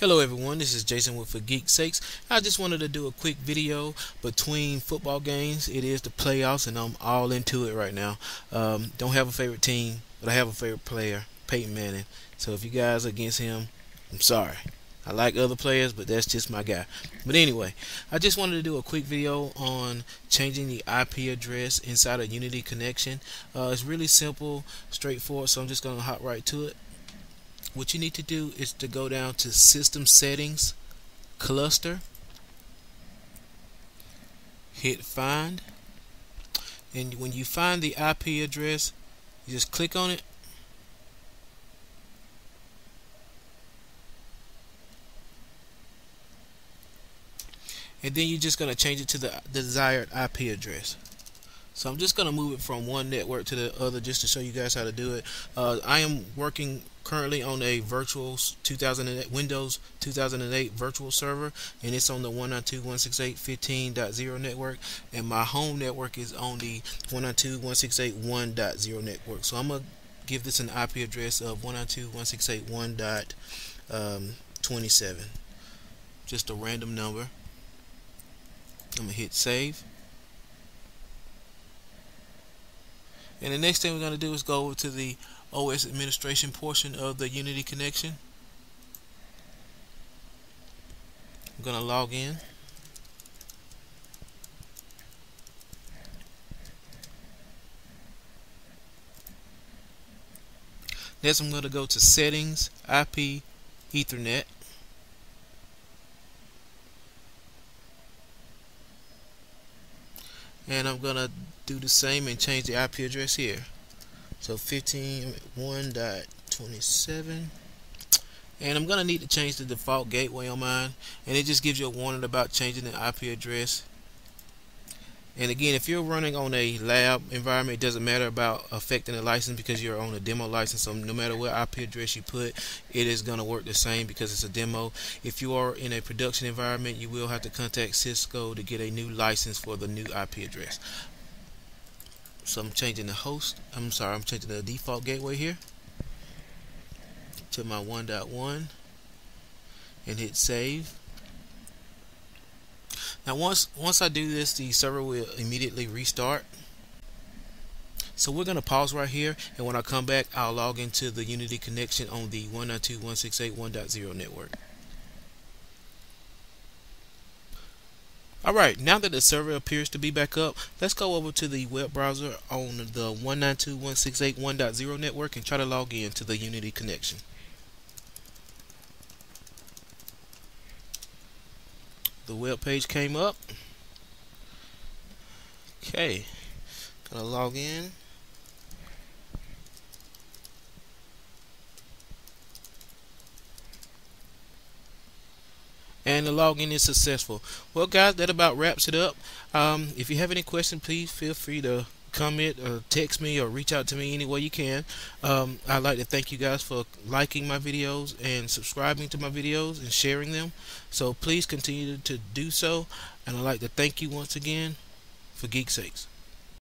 Hello everyone, this is Jason with For Geek Sakes. I just wanted to do a quick video between football games. It is the playoffs and I'm all into it right now. Um, don't have a favorite team, but I have a favorite player, Peyton Manning. So if you guys are against him, I'm sorry. I like other players, but that's just my guy. But anyway, I just wanted to do a quick video on changing the IP address inside a Unity connection. Uh, it's really simple, straightforward, so I'm just going to hop right to it what you need to do is to go down to system settings cluster hit find and when you find the IP address you just click on it and then you're just going to change it to the desired IP address so I'm just going to move it from one network to the other just to show you guys how to do it. Uh, I am working currently on a virtual 2008 Windows 2008 virtual server and it's on the 192.168.15.0 network and my home network is on the 192.168.1.0 network. So I'm to give this an IP address of 192.168.1.27. Um, just a random number. I'm to hit save. And the next thing we're going to do is go over to the OS administration portion of the Unity connection. I'm going to log in. Next I'm going to go to settings, IP, Ethernet. and I'm gonna do the same and change the IP address here so 15.1.27 and I'm gonna need to change the default gateway on mine and it just gives you a warning about changing the IP address and again, if you're running on a lab environment, it doesn't matter about affecting the license because you're on a demo license. So no matter what IP address you put, it is going to work the same because it's a demo. If you are in a production environment, you will have to contact Cisco to get a new license for the new IP address. So I'm changing the host. I'm sorry, I'm changing the default gateway here to my 1.1 and hit save. Now once once I do this, the server will immediately restart. So we're going to pause right here and when I come back I'll log into the Unity connection on the 192.168.1.0 network. Alright, now that the server appears to be back up, let's go over to the web browser on the 192.168.1.0 network and try to log in to the Unity connection. the web page came up. Okay, gonna log in. And the login is successful. Well, guys, that about wraps it up. Um, if you have any questions, please feel free to comment or text me or reach out to me any way you can. Um, I'd like to thank you guys for liking my videos and subscribing to my videos and sharing them. So please continue to do so. And I'd like to thank you once again for Geek Sakes.